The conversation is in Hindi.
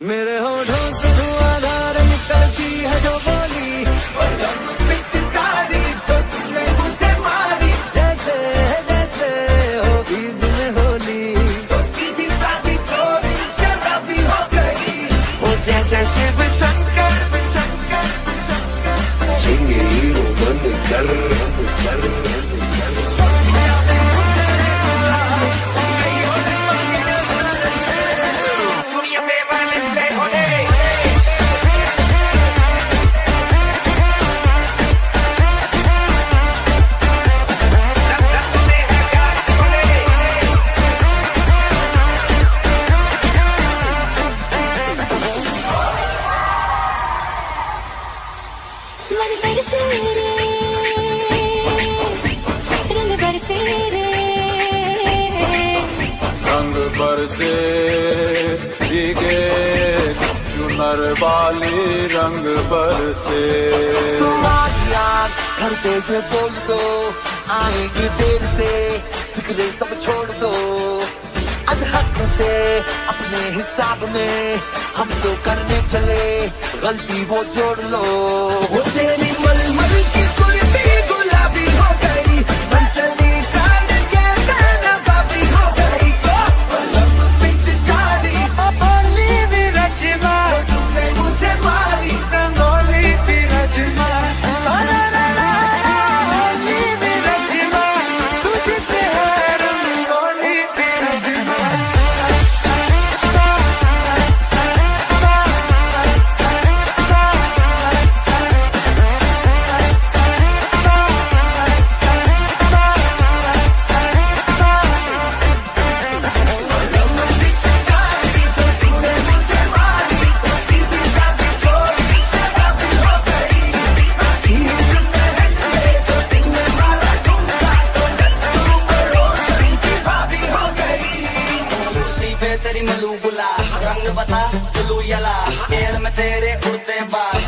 मेरे होठों से बरसे दिखे चुनर बाली रंग बरसे। घर के से बोल दो आएगी देर से फिक्रे सब छोड़ दो। अधहक से अपने हिसाब में हम तो करने चले गलती वो जोड़ लो। वो तेरी तेरी मलू बुला रंग बता चलू यला खेल में तेरे उड़ते बाल।